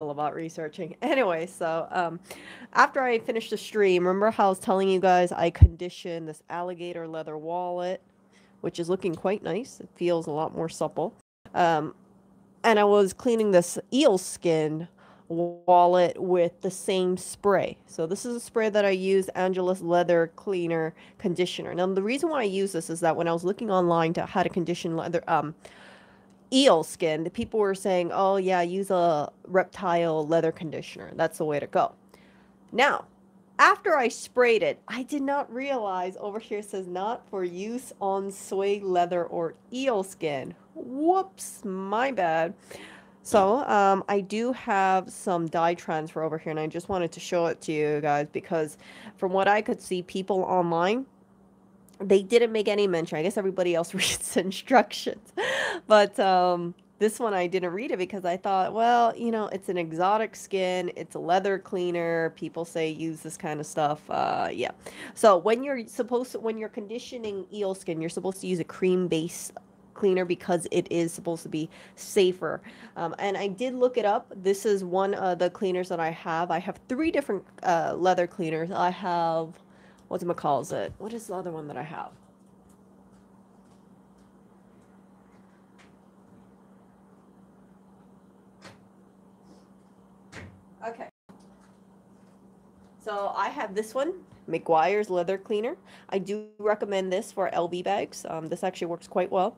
about researching. Anyway, so um, after I finished the stream, remember how I was telling you guys I conditioned this alligator leather wallet, which is looking quite nice. It feels a lot more supple. Um, and I was cleaning this eel skin wallet with the same spray. So this is a spray that I use, Angelus Leather Cleaner Conditioner. Now the reason why I use this is that when I was looking online to how to condition leather um eel skin, the people were saying, "Oh yeah, use a reptile leather conditioner. That's the way to go." Now, after I sprayed it, I did not realize over here says not for use on soy leather or eel skin. Whoops, my bad. So um, I do have some dye transfer over here, and I just wanted to show it to you guys because from what I could see, people online, they didn't make any mention. I guess everybody else reads instructions. But um, this one I didn't read it because I thought, well, you know, it's an exotic skin, it's a leather cleaner. People say use this kind of stuff. Uh, yeah. So when you're supposed to, when you're conditioning eel skin, you're supposed to use a cream based cleaner because it is supposed to be safer. Um, and I did look it up. This is one of the cleaners that I have. I have three different uh, leather cleaners. I have, what's it calls it? What is the other one that I have? Okay. So I have this one, Meguiar's Leather Cleaner. I do recommend this for LV bags. Um, this actually works quite well.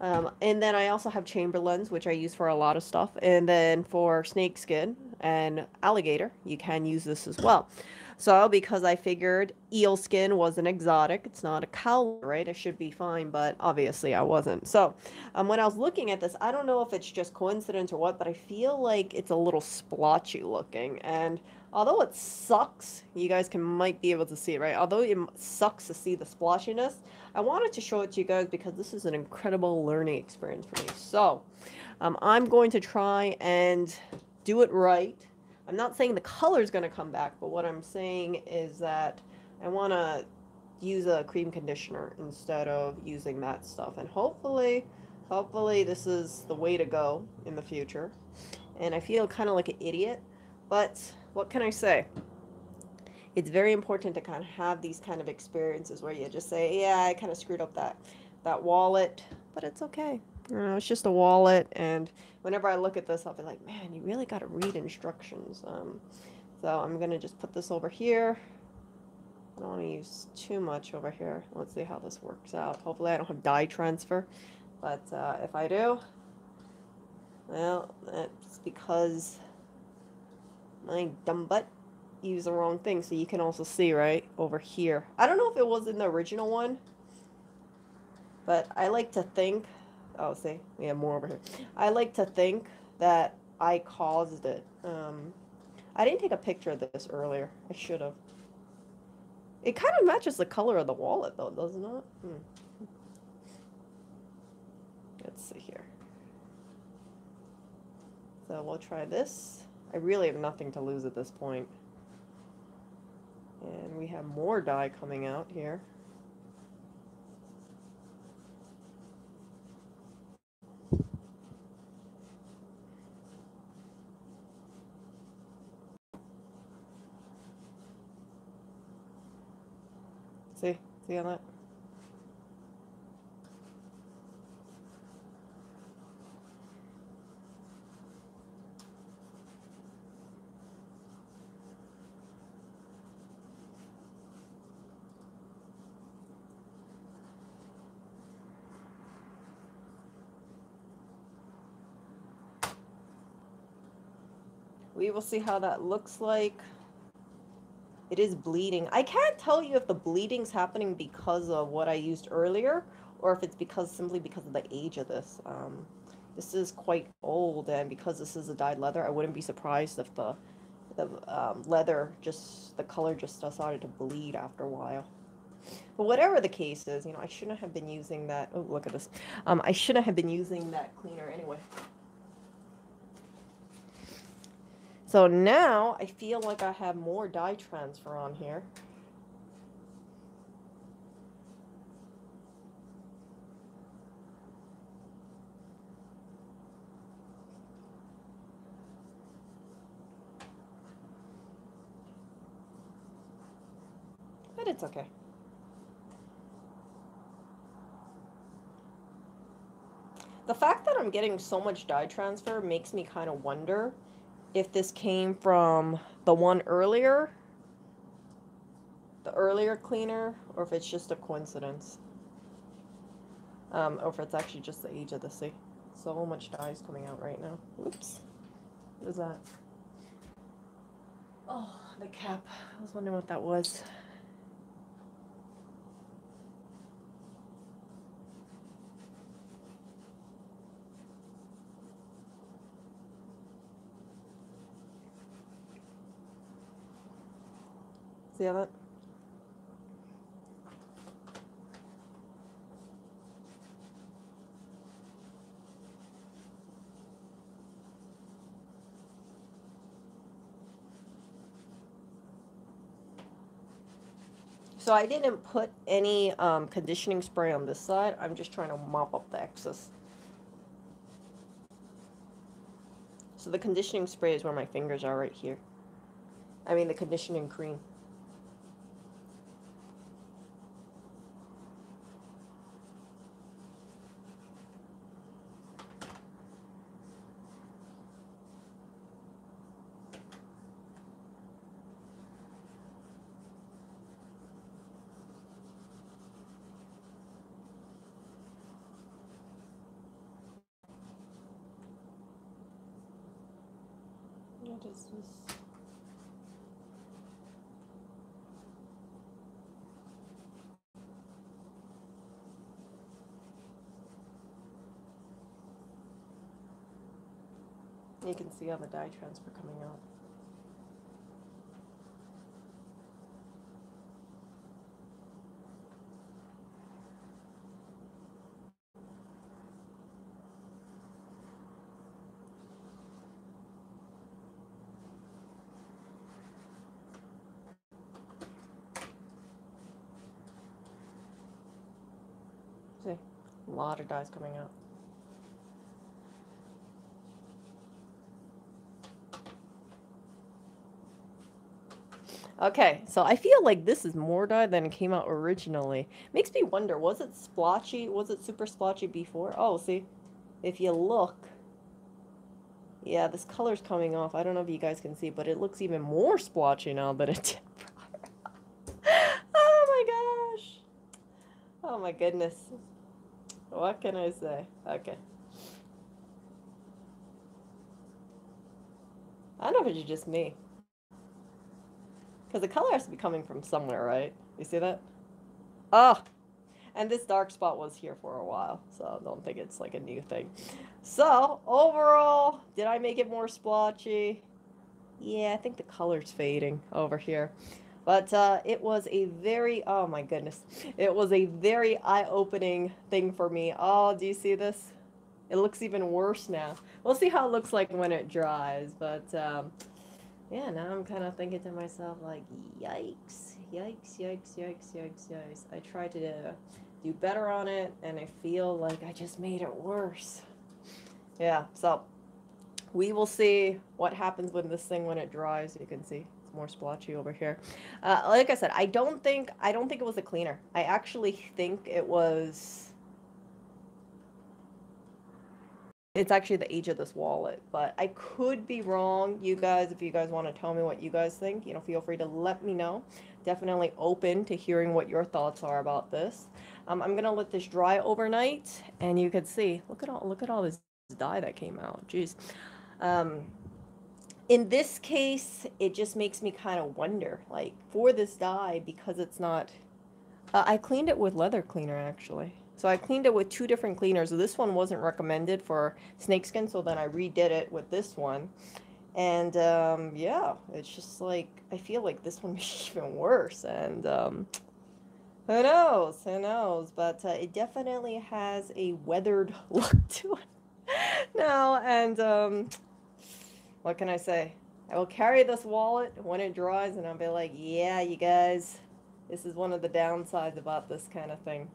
Um, and then I also have Chamberlain's, which I use for a lot of stuff. And then for snake skin and alligator, you can use this as well. So because I figured eel skin was an exotic, it's not a cow, right? I should be fine, but obviously I wasn't. So um, when I was looking at this, I don't know if it's just coincidence or what, but I feel like it's a little splotchy looking. And although it sucks, you guys can might be able to see it, right? Although it sucks to see the splotchiness, I wanted to show it to you guys because this is an incredible learning experience for me. So um, I'm going to try and do it right. I'm not saying the color is going to come back, but what I'm saying is that I want to use a cream conditioner instead of using that stuff. And hopefully, hopefully this is the way to go in the future. And I feel kind of like an idiot, but what can I say? It's very important to kind of have these kind of experiences where you just say, yeah, I kind of screwed up that that wallet, but it's okay. You know, it's just a wallet. And whenever I look at this, I'll be like, man, you really got to read instructions. Um, so I'm going to just put this over here. I don't want to use too much over here. Let's see how this works out. Hopefully I don't have dye transfer. But uh, if I do, well, that's because my dumb butt used the wrong thing. So you can also see right over here. I don't know if it was in the original one, but I like to think, oh, see, we have more over here. I like to think that I caused it. Um, I didn't take a picture of this earlier. I should have. It kind of matches the color of the wallet, though, doesn't it? Hmm. Let's see here. So we'll try this. I really have nothing to lose at this point. And we have more dye coming out here. See? We will see how that looks like. It is bleeding. I can't tell you if the bleeding's happening because of what I used earlier or if it's because simply because of the age of this. Um, this is quite old and because this is a dyed leather, I wouldn't be surprised if the the um, leather just the color just started to bleed after a while. But whatever the case is, you know, I shouldn't have been using that. Oh, look at this. Um, I shouldn't have been using that cleaner anyway. So now I feel like I have more dye transfer on here. But it's okay. The fact that I'm getting so much dye transfer makes me kind of wonder if this came from the one earlier, the earlier cleaner, or if it's just a coincidence. Um, or if it's actually just the age of the sea. So much dye is coming out right now. Oops. What is that? Oh, the cap. I was wondering what that was. See that? So I didn't put any um, conditioning spray on this side. I'm just trying to mop up the excess. So the conditioning spray is where my fingers are right here. I mean the conditioning cream. What is this? You can see all the dye transfer coming out. See, a lot of dyes coming out. Okay, so I feel like this is more dye than came out originally. Makes me wonder, was it splotchy? Was it super splotchy before? Oh, see, if you look, yeah, this color's coming off. I don't know if you guys can see, but it looks even more splotchy now than it did prior. oh my gosh. Oh my goodness. What can I say? Okay. I don't know if it's just me. Because the color has to be coming from somewhere, right? You see that? Oh, and this dark spot was here for a while, so I don't think it's like a new thing. So, overall, did I make it more splotchy? Yeah, I think the color's fading over here. But uh, it was a very, oh my goodness, it was a very eye-opening thing for me. Oh, do you see this? It looks even worse now. We'll see how it looks like when it dries, but um, yeah, now I'm kind of thinking to myself, like, yikes, yikes, yikes, yikes, yikes, yikes. I tried to do better on it, and I feel like I just made it worse. Yeah, so we will see what happens with this thing when it dries. You can see more splotchy over here. Uh, like I said, I don't think I don't think it was a cleaner. I actually think it was it's actually the age of this wallet but i could be wrong you guys if you guys want to tell me what you guys think you know feel free to let me know definitely open to hearing what your thoughts are about this um, i'm gonna let this dry overnight and you can see look at all look at all this dye that came out jeez um, in this case it just makes me kind of wonder like for this dye because it's not uh, i cleaned it with leather cleaner actually so I cleaned it with two different cleaners. This one wasn't recommended for snakeskin, so then I redid it with this one. And um, yeah, it's just like, I feel like this one is even worse. And um, who knows? Who knows? But uh, it definitely has a weathered look to it now. And um, what can I say? I will carry this wallet when it dries, and I'll be like, yeah, you guys, this is one of the downsides about this kind of thing.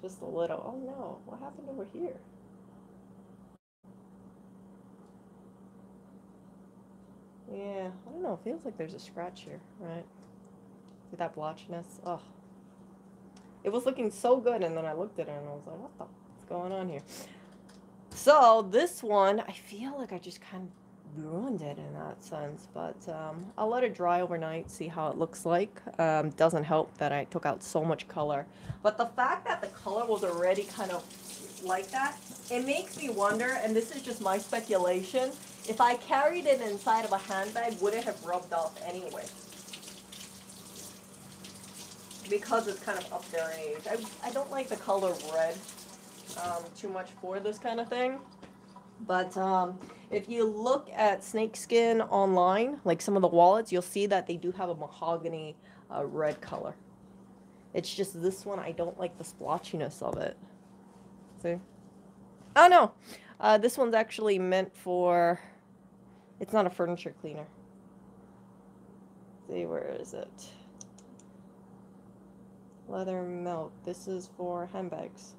Just a little. Oh no, what happened over here? Yeah, I don't know. It feels like there's a scratch here, right? See that blotchiness? Oh. It was looking so good, and then I looked at it and I was like, what the what's going on here? So this one, I feel like I just kind of ruined it in that sense, but um, I'll let it dry overnight, see how it looks like. Um, doesn't help that I took out so much color. But the fact that the color was already kind of like that, it makes me wonder, and this is just my speculation, if I carried it inside of a handbag, would it have rubbed off anyway? Because it's kind of up there in age. I, I don't like the color red um, too much for this kind of thing. But um, if you look at snakeskin online, like some of the wallets, you'll see that they do have a mahogany uh, red color. It's just this one, I don't like the splotchiness of it. See? Oh no, uh, this one's actually meant for, it's not a furniture cleaner. see, where is it? Leather Milk. This is for handbags.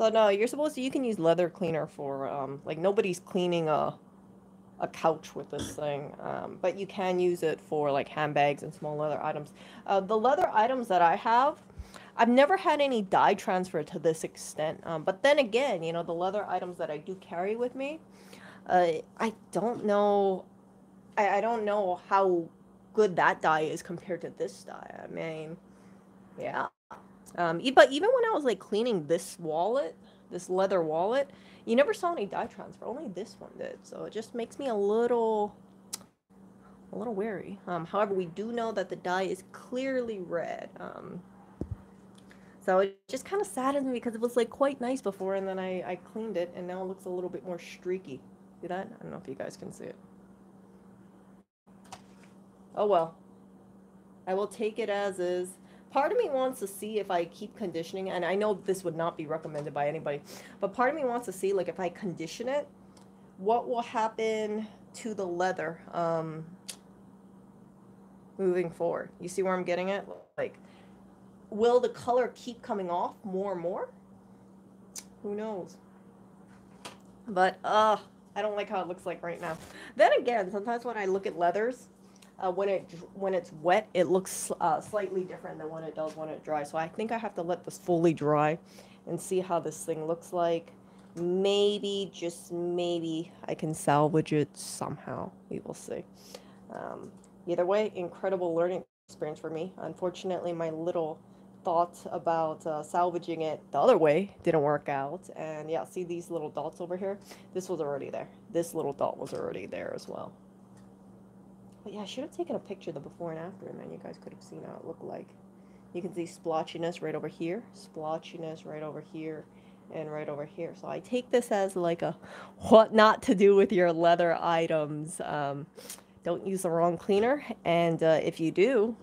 So no, you're supposed to. You can use leather cleaner for um, like nobody's cleaning a a couch with this thing, um, but you can use it for like handbags and small leather items. Uh, the leather items that I have, I've never had any dye transfer to this extent. Um, but then again, you know, the leather items that I do carry with me, uh, I don't know. I, I don't know how good that dye is compared to this dye. I mean, yeah. Um, but even when I was like cleaning this wallet, this leather wallet, you never saw any dye transfer. Only this one did. So it just makes me a little, a little wary. Um, however, we do know that the dye is clearly red. Um, so it just kind of saddens me because it was like quite nice before, and then I, I cleaned it, and now it looks a little bit more streaky. See that? I don't know if you guys can see it. Oh well. I will take it as is part of me wants to see if I keep conditioning, and I know this would not be recommended by anybody, but part of me wants to see like if I condition it, what will happen to the leather um, moving forward. You see where I'm getting it? Like, will the color keep coming off more and more? Who knows? But uh, I don't like how it looks like right now. Then again, sometimes when I look at leathers, uh, when it when it's wet, it looks uh, slightly different than when it does when it dries. So I think I have to let this fully dry and see how this thing looks like. Maybe, just maybe, I can salvage it somehow. We will see. Um, either way, incredible learning experience for me. Unfortunately, my little thoughts about uh, salvaging it the other way didn't work out. And yeah, see these little dots over here? This was already there. This little dot was already there as well. But yeah, I should have taken a picture of the before and after, and then you guys could have seen how it looked like. You can see splotchiness right over here, splotchiness right over here, and right over here. So I take this as like a what not to do with your leather items. Um, don't use the wrong cleaner, and uh, if you do,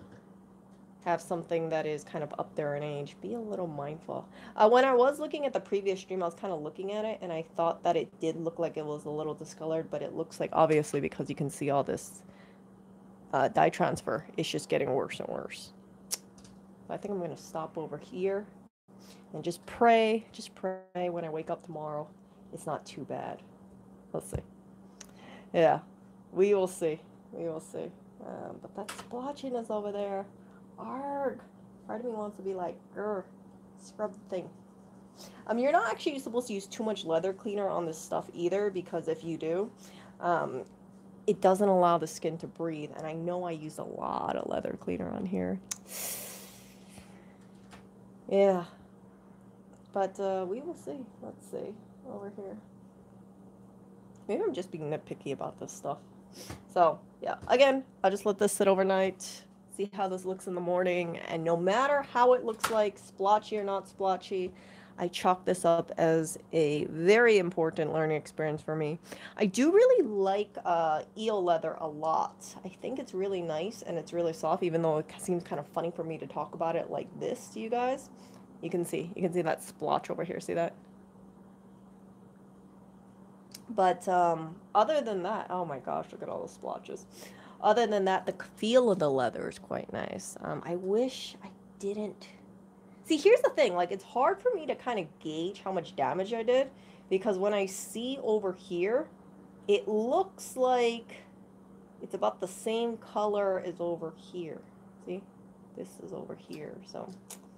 have something that is kind of up there in age, be a little mindful. Uh, when I was looking at the previous stream, I was kind of looking at it, and I thought that it did look like it was a little discolored, but it looks like obviously because you can see all this uh, dye transfer. It's just getting worse and worse. I think I'm going to stop over here and just pray, just pray when I wake up tomorrow. It's not too bad. Let's see. Yeah, we will see. We will see. Um, but that splotchiness over there, arg. Part of me wants to be like, grr, scrub the thing. Um, you're not actually supposed to use too much leather cleaner on this stuff either, because if you do, um, it doesn't allow the skin to breathe. And I know I use a lot of leather cleaner on here. Yeah. But uh, we will see. Let's see. Over here. Maybe I'm just being nitpicky about this stuff. So, yeah. Again, I'll just let this sit overnight. See how this looks in the morning. And no matter how it looks like, splotchy or not splotchy, I chalk this up as a very important learning experience for me. I do really like uh, eel leather a lot. I think it's really nice and it's really soft, even though it seems kind of funny for me to talk about it like this to you guys. You can see, you can see that splotch over here. See that? But um, other than that, oh my gosh, look at all the splotches. Other than that, the feel of the leather is quite nice. Um, I wish I didn't See, here's the thing. Like, it's hard for me to kind of gauge how much damage I did because when I see over here, it looks like it's about the same color as over here. See? this is over here. So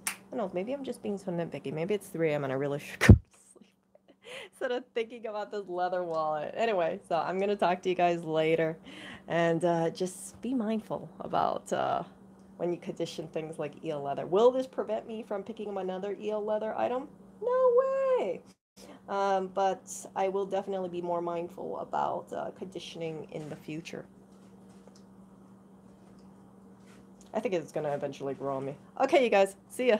I don't know. Maybe I'm just being so nitpicky. Maybe it's 3 a.m. and I really should go to sleep instead of thinking about this leather wallet. Anyway, so I'm gonna talk to you guys later, and uh, just be mindful about uh, when you condition things like eel leather. Will this prevent me from picking up another eel leather item? No way. Um, but I will definitely be more mindful about uh, conditioning in the future. I think it's going to eventually grow on me. Okay, you guys. See ya.